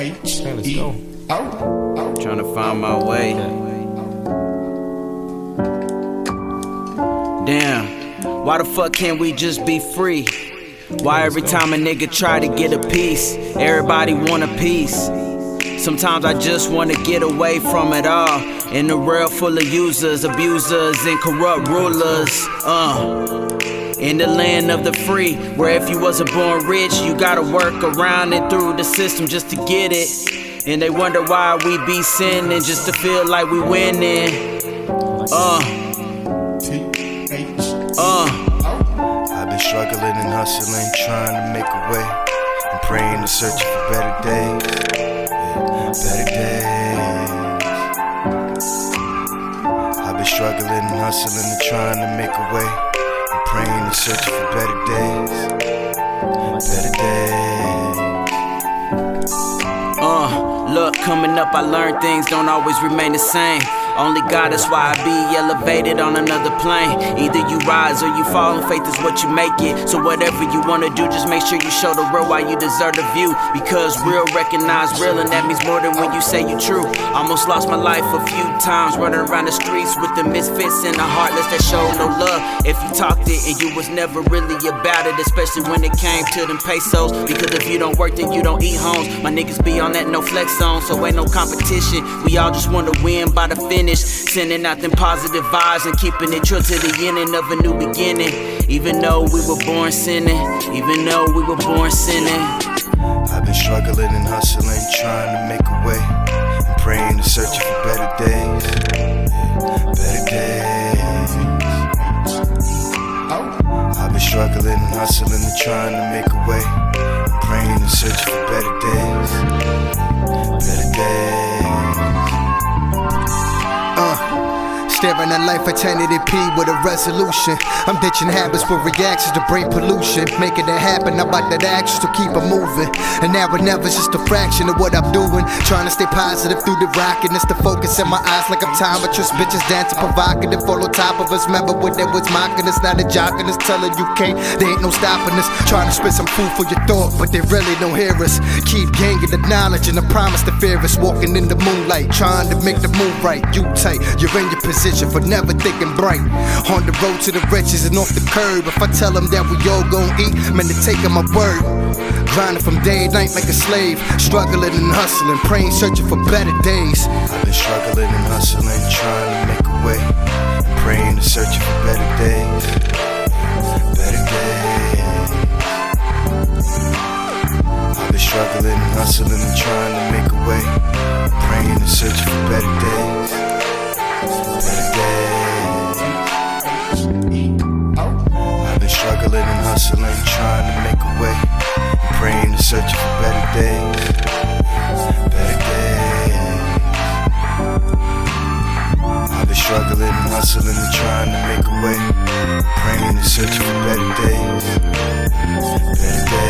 H let's E go. O. Trying to find my way. Damn, why the fuck can't we just be free? Why every time a nigga try to get a piece, everybody want a piece? Sometimes I just wanna get away from it all. In a world full of users, abusers, and corrupt rulers. Uh. In the land of the free, where if you wasn't born rich, you gotta work around and through the system just to get it. And they wonder why we be sinning just to feel like we winning. Uh, uh. I've been struggling and hustling, trying to make a way. And praying and searching for better days. Yeah, better days. I've been struggling and hustling and trying to make a way. And praying and searching for better days. Better days. Uh, look, coming up, I learned things don't always remain the same. Only God is why I be elevated on another plane. Either you rise or you fall, and faith is what you make it. So whatever you wanna do, just make sure you show the real why you deserve the view. Because real recognize real, and that means more than when you say you true. Almost lost my life a few times, running around the streets with the misfits and the heartless that show no love. If you talked it and you was never really about it, especially when it came to them pesos. Because if you don't work, then you don't eat homes. My niggas be on that no flex zone, so ain't no competition. We all just wanna win by the finish. Sending out them positive vibes and keeping it true to the ending of a new beginning. Even though we were born sinning, even though we were born sinning. I've been struggling and hustling, trying to make a way. And praying and searching for better days. Better days. I've been struggling and hustling and trying to make a way. Praying and searching for better days. Better days. Staring at life at 1080p with a resolution. I'm ditching habits with reactions to brain pollution. Making it happen, I'm about that action to keep it moving. And now it never's just a fraction of what I'm doing. Trying to stay positive through the rockiness. The focus in my eyes like I'm time. But Tomatrous. Bitches dancing provocative, all on top of us. Remember when they was mocking us, now they jocking us, telling you can't. There ain't no stopping us. Trying to spit some food for your thought, but they really don't hear us. Keep gaining the knowledge and the promise to fear us. Walking in the moonlight, trying to make the move right. You tight, you're in your position for never thinking bright. On the road to the riches and off the curb. If I tell them that we all gon' eat, man, they taking my word. Grinding from day and night like a slave. Struggling and hustling, praying, searching for better days. I've been struggling and hustling, trying to make a way. Praying and searching for better days. ain't trying to make a way. I'm praying and searching for better days. Better days. I've been struggling and hustling and trying to make a way. I'm praying and searching for better days. Better days.